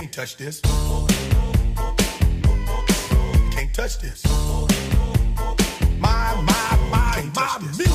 Can't touch this. Can't touch this. My, my, my, Can't my music.